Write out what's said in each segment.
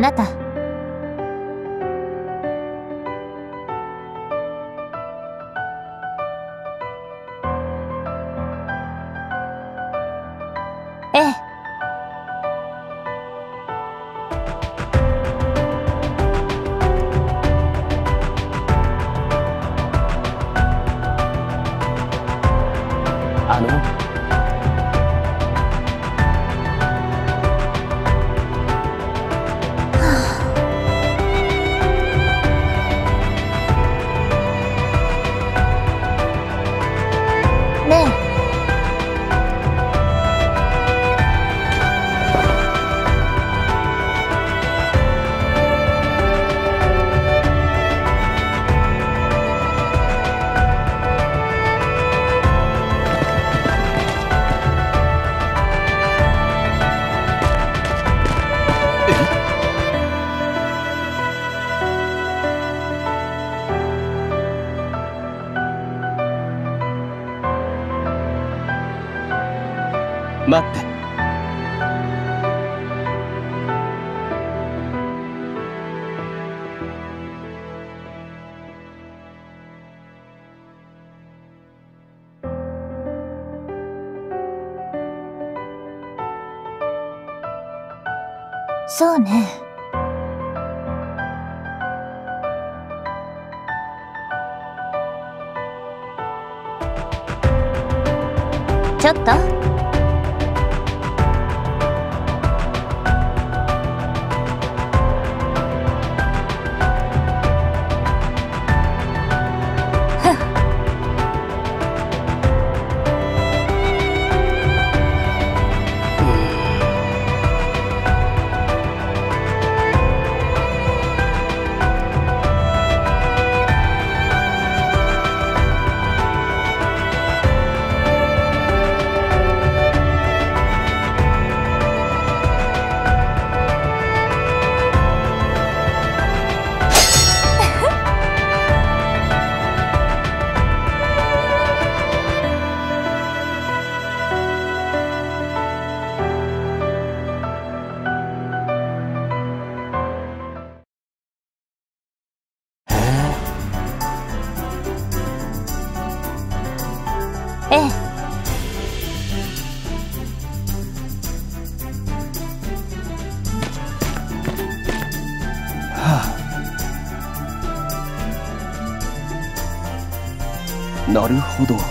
あなた。そうね。ちょっと。なる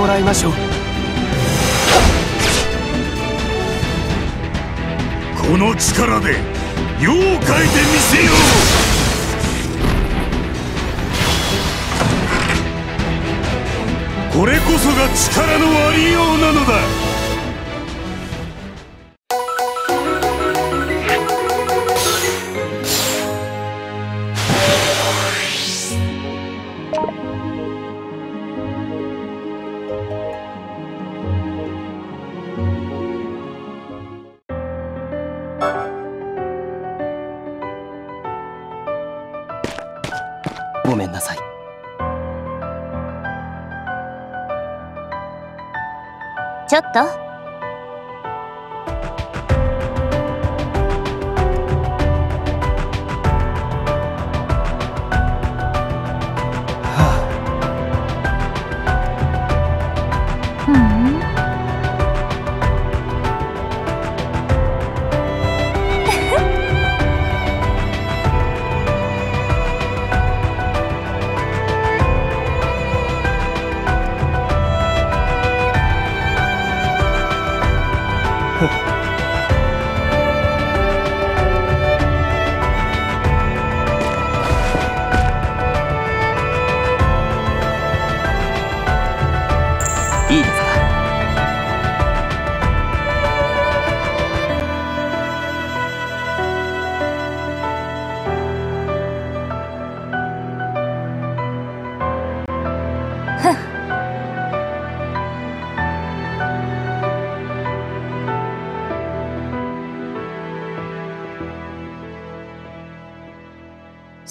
もらいましょう。この力で世を変えてみせよう。これこそが力のありようなのだ。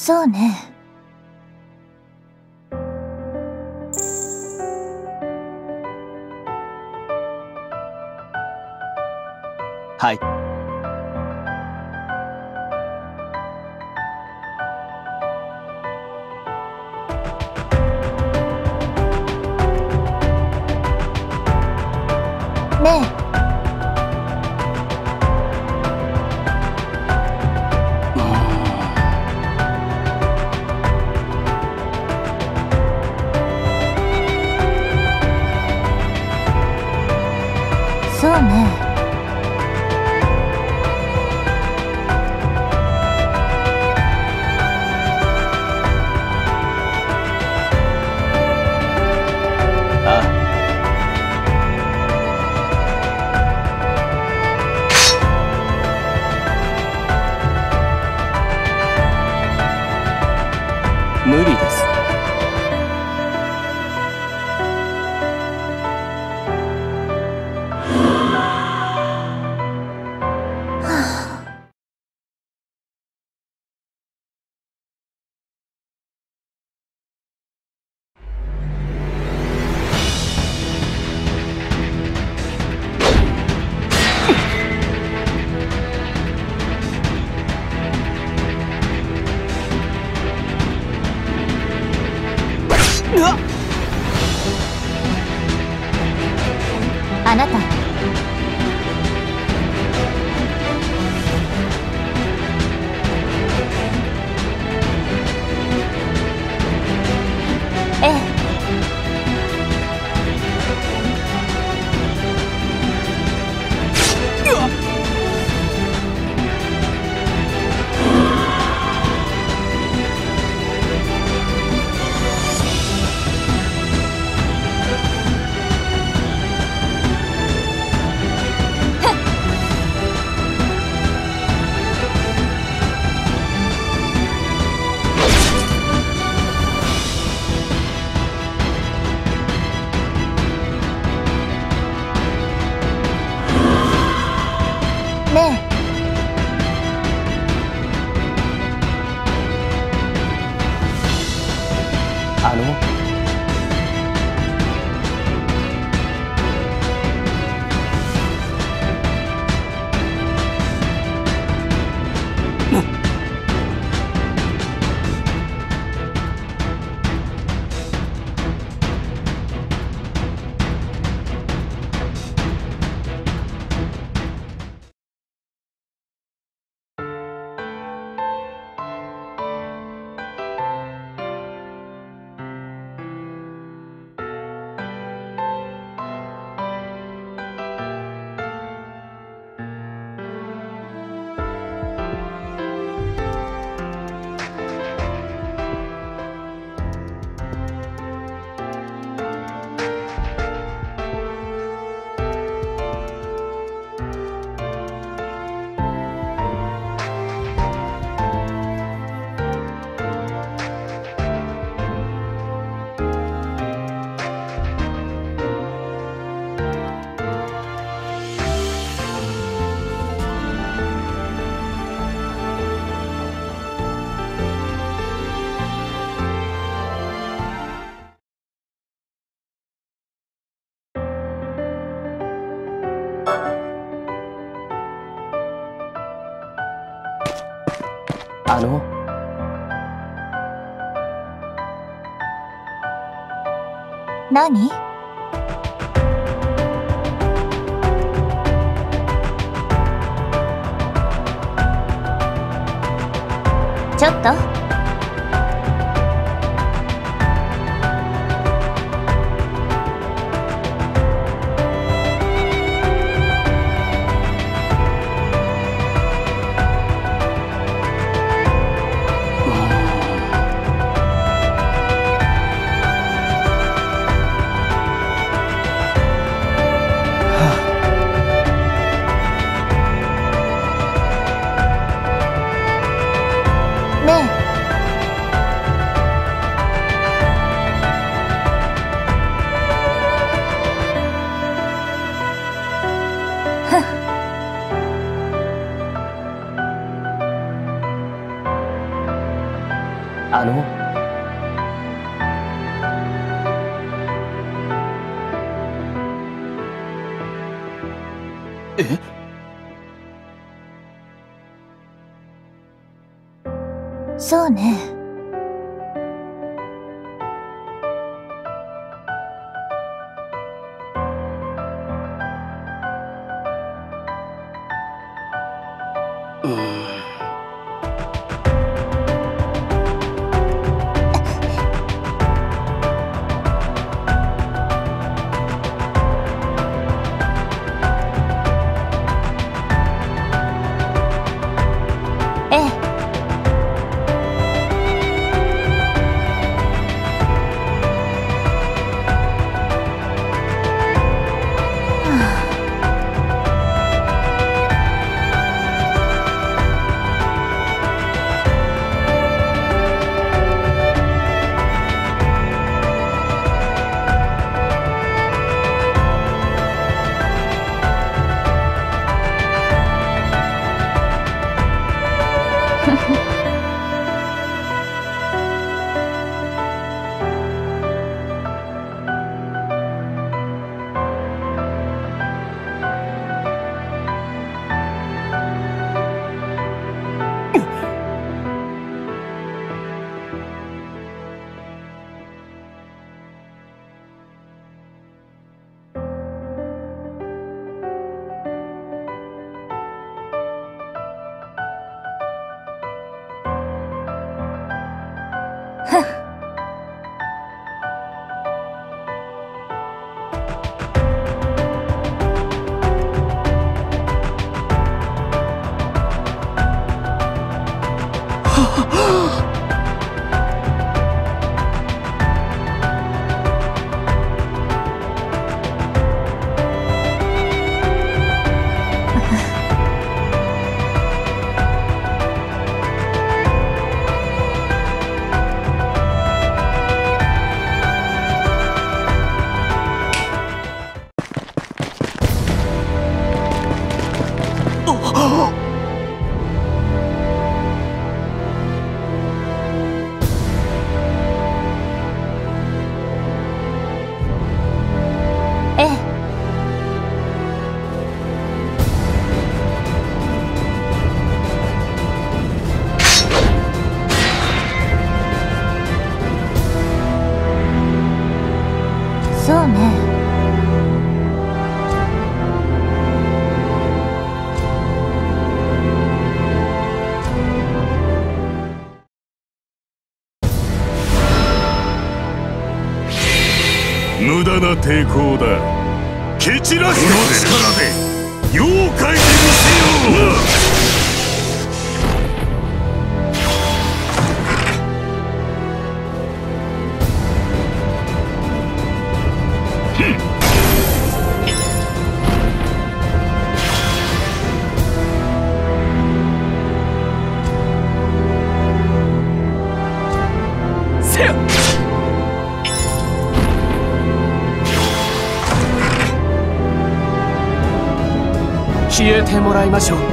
そうね。はい。ねあの？何？ちょっと。ええてもらいましょうこ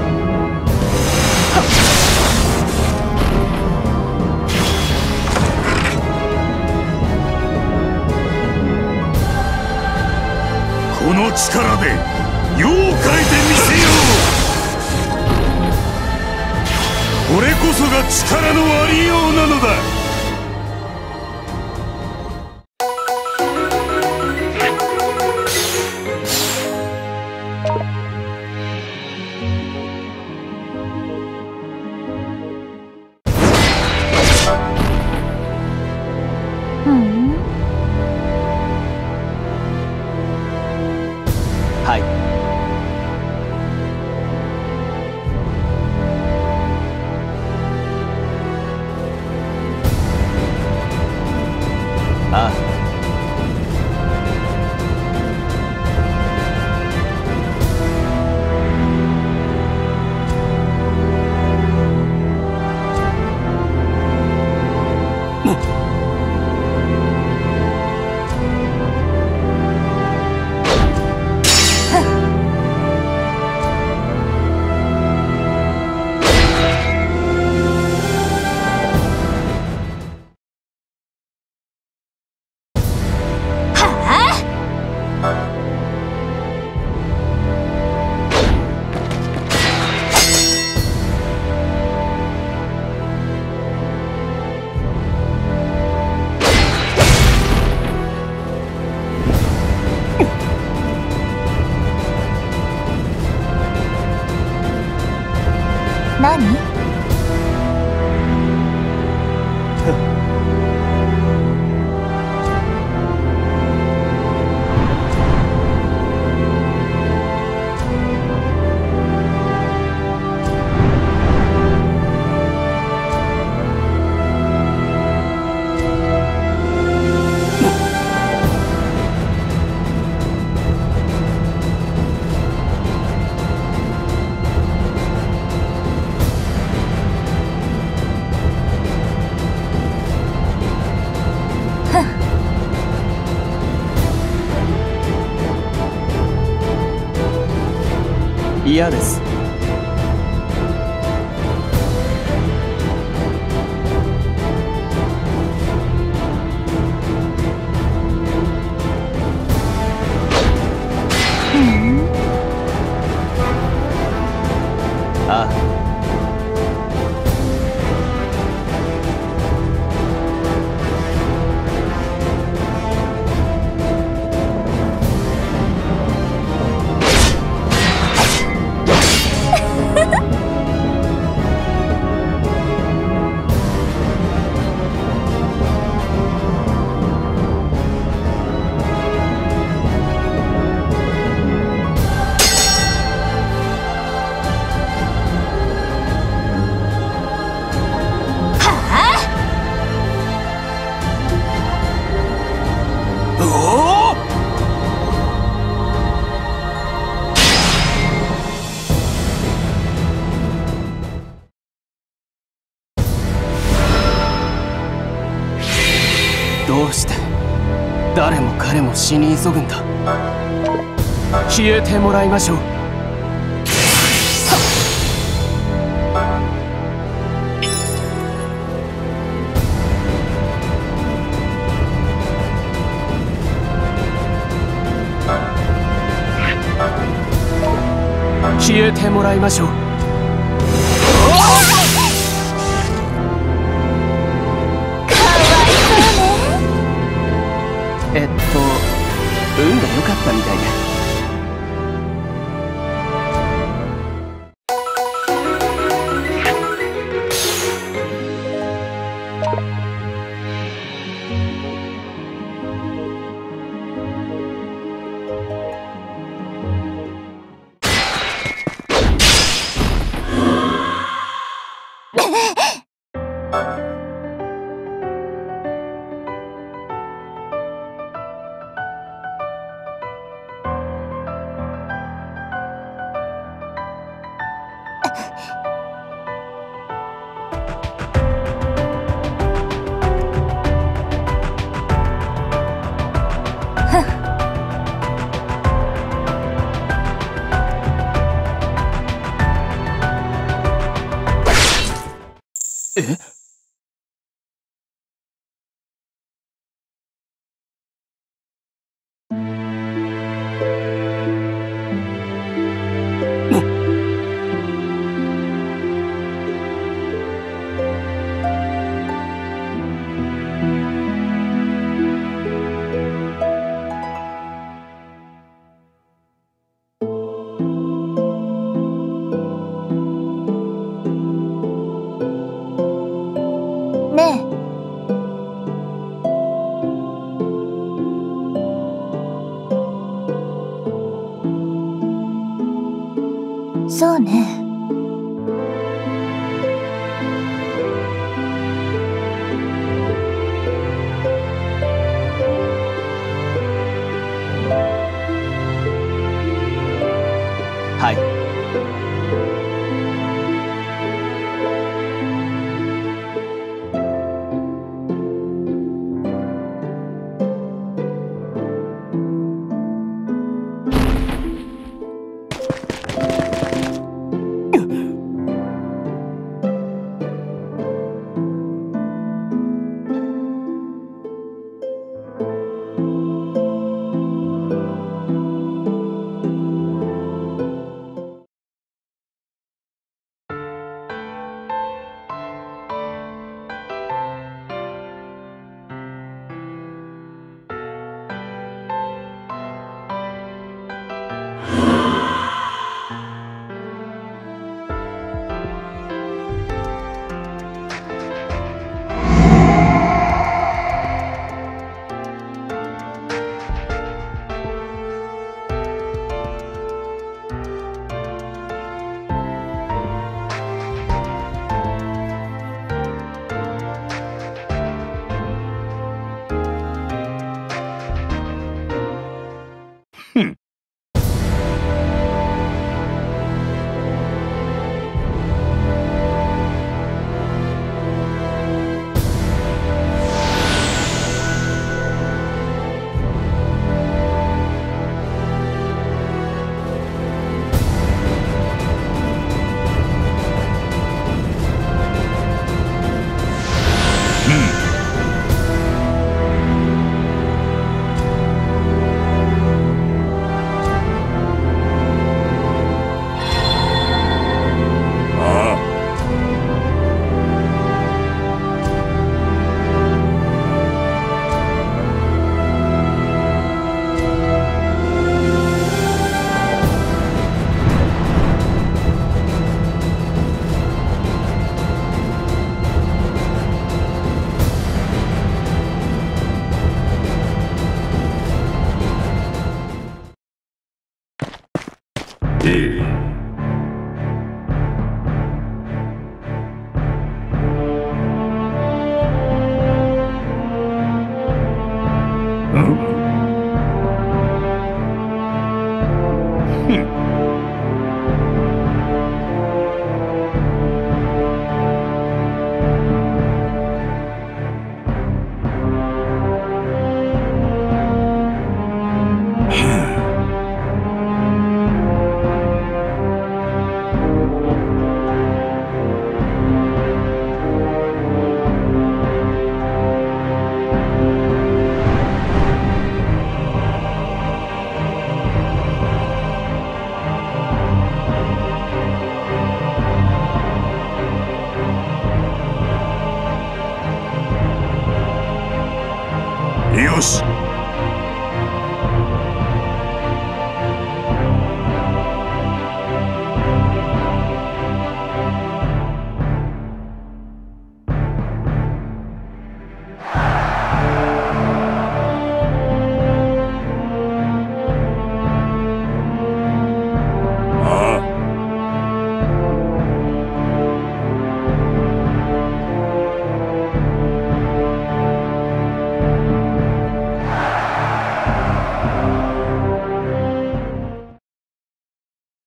の力で妖怪で見せよう俺こそが力のありようなのだあ嫌です。死に急ぐんだ。消えてもらいましょう。消えてもらいましょう。そうね。